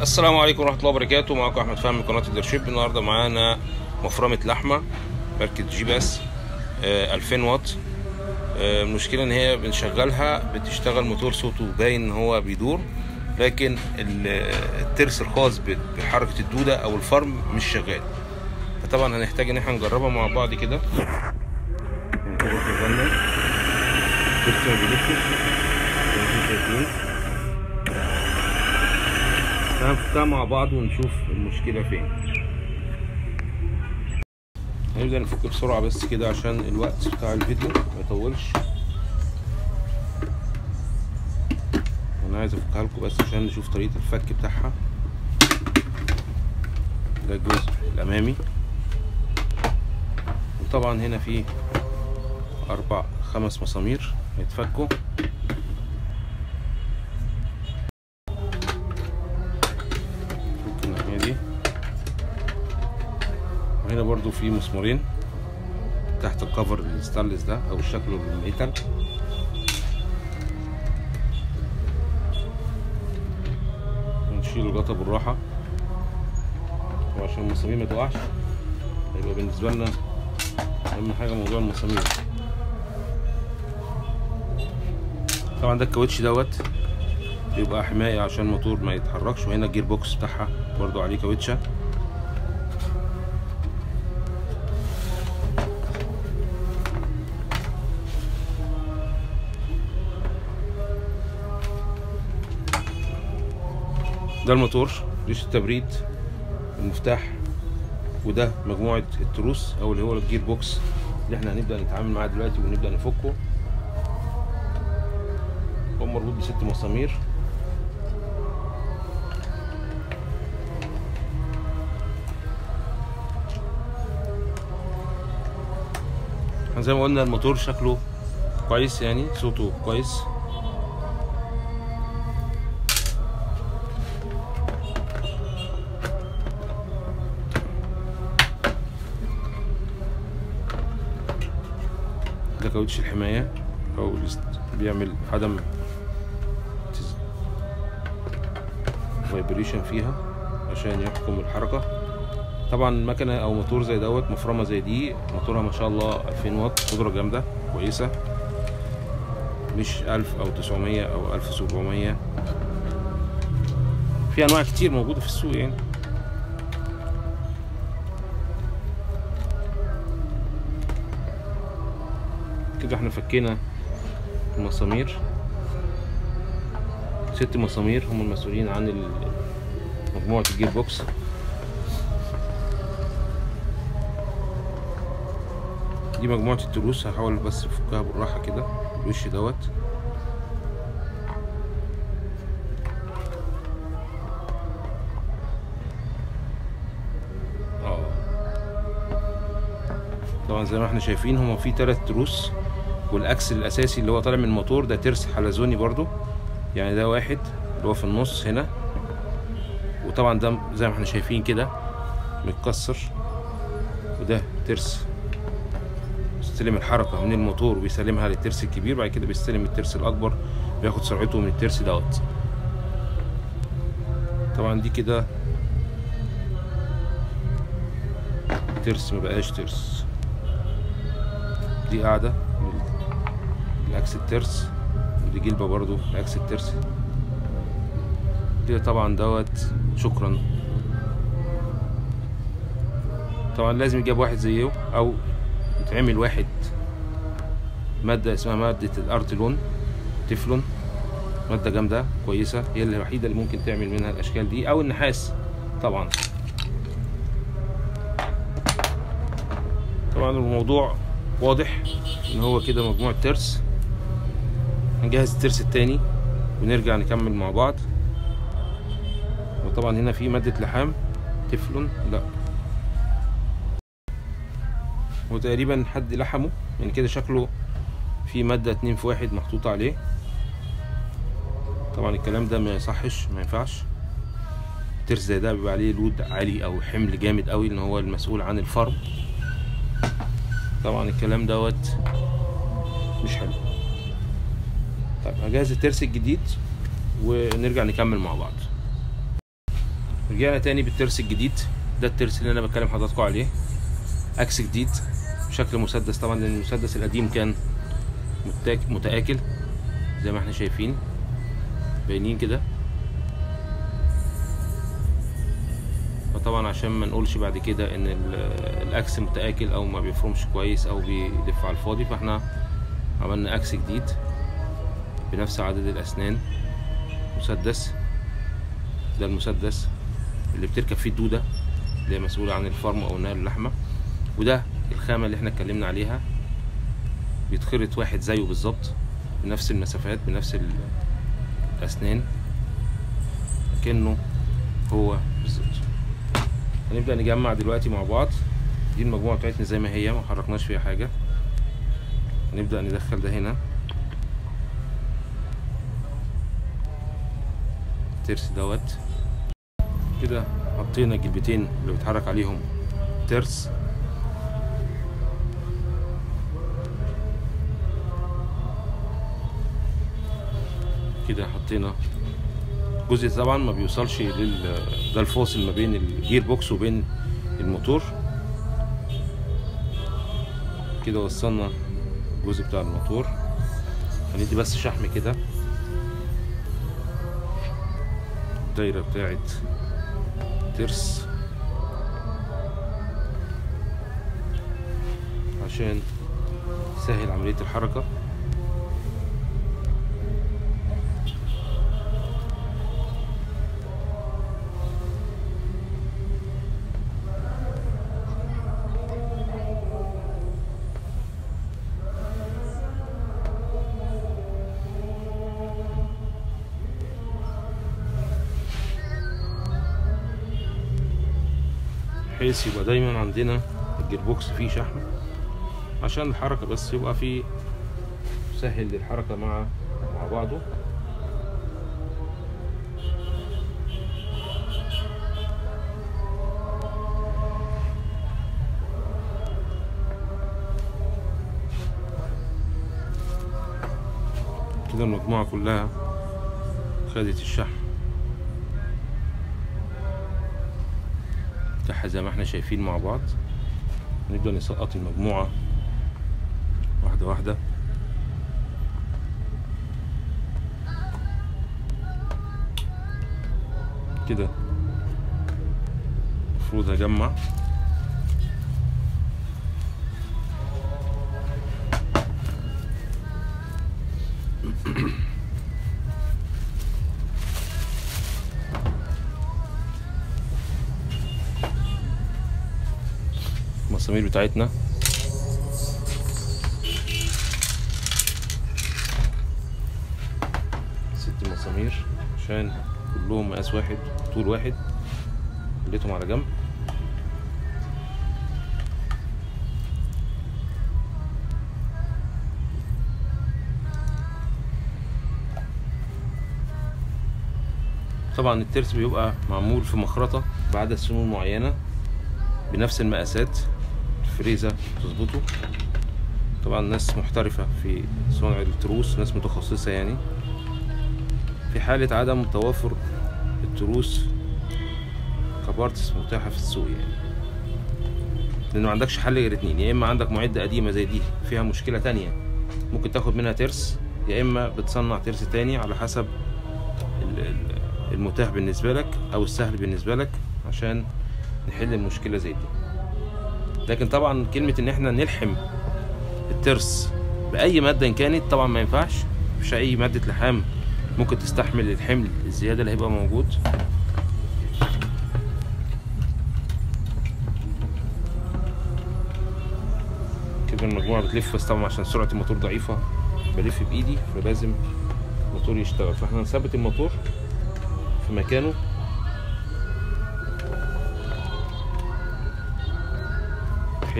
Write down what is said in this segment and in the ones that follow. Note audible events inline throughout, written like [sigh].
السلام عليكم ورحمة الله وبركاته. معاكم أحمد فهمي قناة ال Leadership النهارده معانا مفرمة لحمة ماركة جي آه 2000 واط. آه المشكلة إن هي بنشغلها بتشتغل موتور صوته باين إن هو بيدور لكن ال- الترس الخاص بحركة الدودة أو الفرم مش شغال. فطبعا هنحتاج إن إحنا نجربها مع بعض كده. الترس ما بيلفش. هنفتحها مع بعض ونشوف المشكلة فين. هنبدأ نفك بسرعة بس كده عشان الوقت بتاع الفيديو ما يطولش. أنا عايز أفكها لكم بس عشان نشوف طريقة الفك بتاعها. ده الجزء الأمامي. وطبعا هنا في أربع خمس مسامير هيتفكوا. وهنا برضو في مسمارين تحت ال cover ال stainless ده أو شكله ال metal. ونشيل الغطا بالراحة. وعشان المسامير ما تقعش هيبقى بالنسبة لنا أهم حاجة موضوع المسامير. طبعا ده الكاوتش دوت بيبقى حماية عشان الموتور ما يتحركش وهنا ال gear box بتاعها برضو عليه كاوتشة. ده الموتور ريش التبريد المفتاح وده مجموعة التروس أو اللي هو ال gear box اللي إحنا هنبدأ نتعامل معاه دلوقتي ونبدأ نفكه. هو مربوط بست مسامير. زي ما قلنا الموتور شكله كويس يعني صوته كويس. كاوتش الحماية. أو بيعمل عدم vibration فيها عشان يحكم الحركة. طبعا مكنة أو موتور زي دوت مفرمة زي دي موتورها ما شاء الله 2000 واط قدرة جامدة كويسة. مش 1000 أو 900 أو 1700 في أنواع كتير موجودة في السوق يعني. كده إحنا فكينا المسامير ست مسامير هم المسؤولين عن مجموعة ال gear box. دي مجموعة التروس هحاول بس افكها بالراحة كده الوش دوت. آه. طبعا زي ما إحنا شايفين هما في تلات تروس. والاكس الأساسي اللي هو طالع من الموتور ده ترس حلزوني برضو. يعني ده واحد اللي هو في النص هنا. وطبعا ده زي ما إحنا شايفين كده متكسر. وده ترس بيستلم الحركة من الموتور وبيسلمها للترس الكبير. بعد كده بيستلم الترس الأكبر بياخد سرعته من الترس دوت. طبعا دي كده ترس مبقاش ترس. دي قاعدة. بالعكس الترس ودي جلبة برضو بعكس الترس. كده طبعا دوت شكرا. طبعا لازم يجاب واحد زيه أو يتعمل واحد مادة اسمها مادة الارتلون تفلون مادة جامدة كويسة. هي الوحيدة اللي ممكن تعمل منها الأشكال دي أو النحاس طبعا. طبعا الموضوع واضح إن هو كده مجموعة ترس. هنجهز الترس التاني ونرجع نكمل مع بعض. وطبعا هنا في مادة لحام تفلون لا. وتقريبا حد لحمه يعني كده شكله في مادة اتنين في واحد محطوطة عليه. طبعا الكلام ده ما يصحش ما ينفعش. ترس زي ده بيبقى عليه load عالي أو حمل جامد قوي إن هو المسؤول عن الفرم. طبعا الكلام دوت مش حلو. طيب هجهز الترس الجديد ونرجع نكمل مع بعض. رجعنا تاني بالترس الجديد. ده الترس اللي أنا بتكلم حضراتكم عليه. إكس جديد بشكل مسدس. طبعا لأن المسدس القديم كان متاك- متآكل زي ما إحنا شايفين. باينين كده؟ فطبعا عشان ما نقولش بعد كده إن ال- الاكس متآكل أو ما بيفرمش كويس أو بيلف على الفاضي فإحنا عملنا إكس جديد. بنفس عدد الأسنان. مسدس. ده المسدس اللي بتركب فيه الدودة اللي هي مسؤولة عن الفرم أو نقل اللحمة. وده الخامة اللي إحنا اتكلمنا عليها. بيتخرط واحد زيه بالظبط بنفس المسافات بنفس ال- الأسنان. كأنه هو بالظبط. هنبدأ نجمع دلوقتي مع بعض. دي المجموعة بتاعتنا زي ما هي ما حركناش فيها حاجة. نبدأ ندخل ده هنا. الترس دوت. كده حطينا الجلبتين اللي بيتحرك عليهم. ترس. كده حطينا. جزء طبعا ما بيوصلش لل ده الفاصل ما بين الجير بوكس وبين الموتور. كده وصلنا الجزء بتاع الموتور. هندي بس شحم كده. الدايرة بتاعت ترس. عشان تسهل عملية الحركة. بحيث يبقى دايما عندنا الجير بوكس فيه شحم عشان الحركة بس يبقى فيه سهل للحركة مع مع بعضه. كده المجموعة كلها خدت الشحم. بتاعها زي ما إحنا شايفين مع بعض. نبدأ نسقط المجموعة واحدة واحدة. كده. المفروض هجمع. المسامير بتاعتنا. ست مسامير عشان كلهم مقاس واحد طول واحد. خليتهم على جنب. طبعا الترس بيبقى معمول في مخرطة بعدد سنون معينة بنفس المقاسات. الفريزة تظبطه. طبعا ناس محترفة في صنع التروس ناس متخصصة يعني. في حالة عدم توافر التروس كبارتس متاحة في السوق يعني. لأنه ما عندكش حل غير اتنين يا إما عندك معدة قديمة زي دي فيها مشكلة تانية ممكن تاخد منها ترس يا إما بتصنع ترس تاني على حسب ال- ال- المتاح بالنسبة لك أو السهل بالنسبة لك عشان نحل المشكلة زي دي. لكن طبعا كلمة إن إحنا نلحم الترس بأي مادة إن كانت طبعا ما ينفعش. مفيش أي مادة لحام ممكن تستحمل الحمل الزيادة اللي هيبقى موجود. كده المجموعة بتلف بس طبعا عشان سرعة الموتور ضعيفة. بلف بإيدي فلازم الموتور يشتغل. فإحنا هنثبت الموتور في مكانه.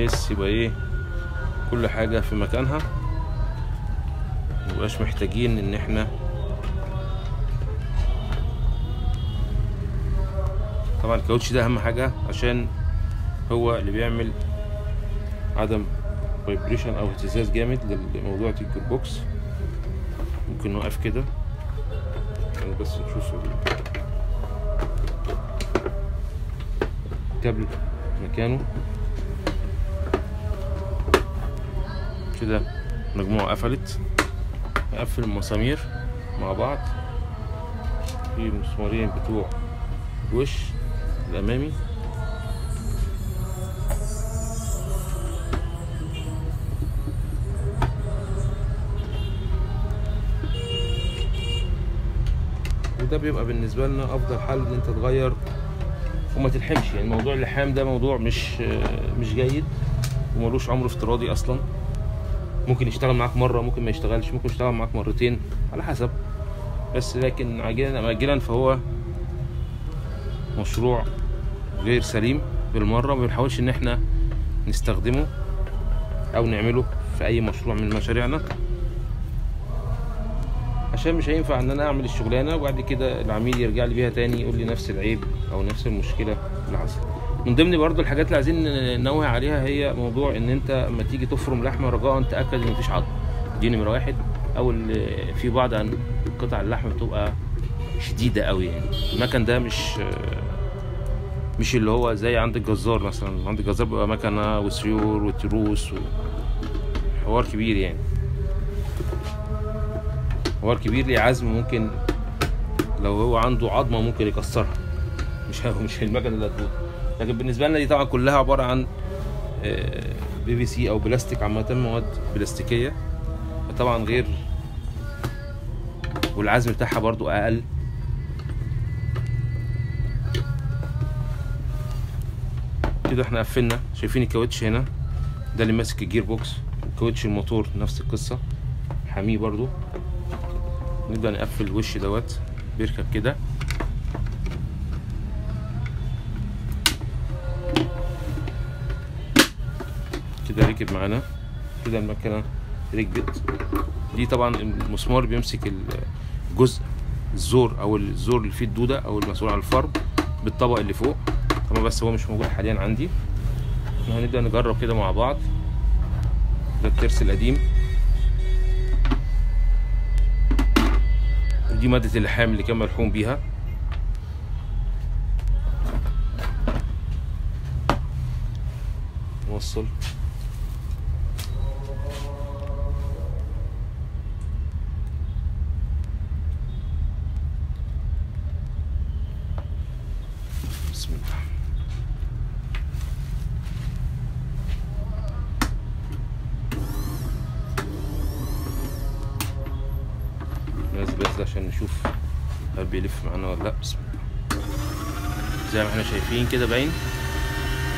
بحيث يبقى إيه كل حاجة في مكانها. مبقاش محتاجين إن إحنا طبعا الكاوتش ده أهم حاجة عشان هو اللي بيعمل عدم vibration أو اهتزاز جامد لموضوع ال gear box. ممكن نوقف كده. عشان بس نشوف ال- الكابل مكانه. كده مجموعة قفلت. نقفل المسامير مع بعض. في مسمارين بتوع الوش الأمامي. وده بيبقى بالنسبة لنا أفضل حل إن أنت تغير وما تلحمش. يعني موضوع اللحام ده موضوع مش مش جيد وملوش عمر افتراضي أصلا. ممكن يشتغل معاك مرة ممكن ما يشتغلش ممكن يشتغل معاك مرتين على حسب. بس لكن عاجلا أم آجلا فهو مشروع غير سليم بالمرة ما بنحاولش إن إحنا نستخدمه أو نعمله في أي مشروع من مشاريعنا. عشان مش هينفع إن أنا أعمل الشغلانة وبعد كده العميل يرجع لي بيها تاني يقول لي نفس العيب أو نفس المشكلة اللي حصلت. من ضمن برضو الحاجات اللي عايزين ننوه عليها هي موضوع إن أنت لما تيجي تفرم لحمة رجاء تاكد إن مفيش عظم دي نمرة واحد. أو في بعض قطع اللحمه بتبقى شديدة قوي يعني. المكن ده مش مش اللي هو زي عند الجزار مثلا. عند الجزار بيبقى مكنة وسيور وتروس وحوار كبير يعني. حوار كبير ليه عزم ممكن لو هو عنده عظمة ممكن يكسرها. مش [laughs] مش المكنة اللي هتدوب لكن بالنسبة لنا دي طبعا كلها عبارة عن PVC أو بلاستيك عامة مواد بلاستيكية. طبعا غير والعزم بتاعها برضو أقل. كده إحنا قفلنا. شايفين الكاوتش هنا؟ ده اللي ماسك ال gear box. وكاوتش الموتور نفس القصة. حاميه برضو. نبدأ نقفل الوش دوت. بيركب كده. كده ركب معانا. كده المكنة ركبت. دي طبعا المسمار بيمسك الجزء الزور أو الزور اللي فيه الدودة أو المسؤول عن الفرم بالطبق اللي فوق. طبعا بس هو مش موجود حاليا عندي. إحنا هنبدأ نجرب كده مع بعض. ده الترس القديم. دي مادة اللحام اللي كان ملحوم بيها. نوصل بسم الله نازل بس عشان نشوف هل بيلف معانا ولا لأ؟ بسم الله. زي ما إحنا شايفين كده باين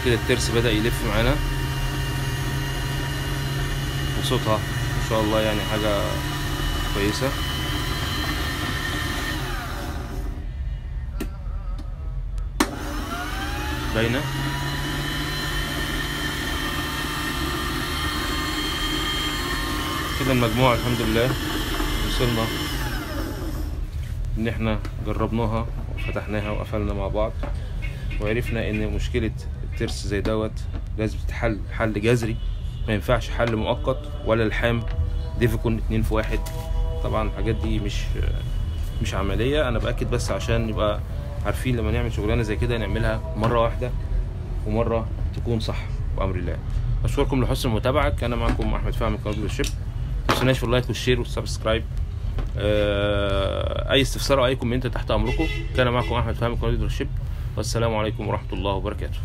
كده الترس بدأ يلف معانا. وصوتها ما شاء الله يعني حاجة كويسة. باينة؟ كده المجموعة الحمد لله. وصلنا. إن إحنا جربناها وفتحناها وقفلنا مع بعض وعرفنا إن مشكلة الترس زي دوت لازم تتحل حل جذري ما ينفعش حل مؤقت ولا الحام ديفيكون اتنين في واحد. طبعا الحاجات دي مش مش عملية. أنا بأكد بس عشان نبقى عارفين لما نعمل شغلانة زي كده نعملها مرة واحدة ومرة تكون صح بأمر الله. أشكركم لحسن المتابعة كان معكم أحمد فهمي قناة الشيب متنسوناش في ال like وال share وال subscribe. أي استفسار أو أي comment تحت أمركم كان معكم أحمد فهمي قناه ال Leadership والسلام عليكم ورحمة الله وبركاته.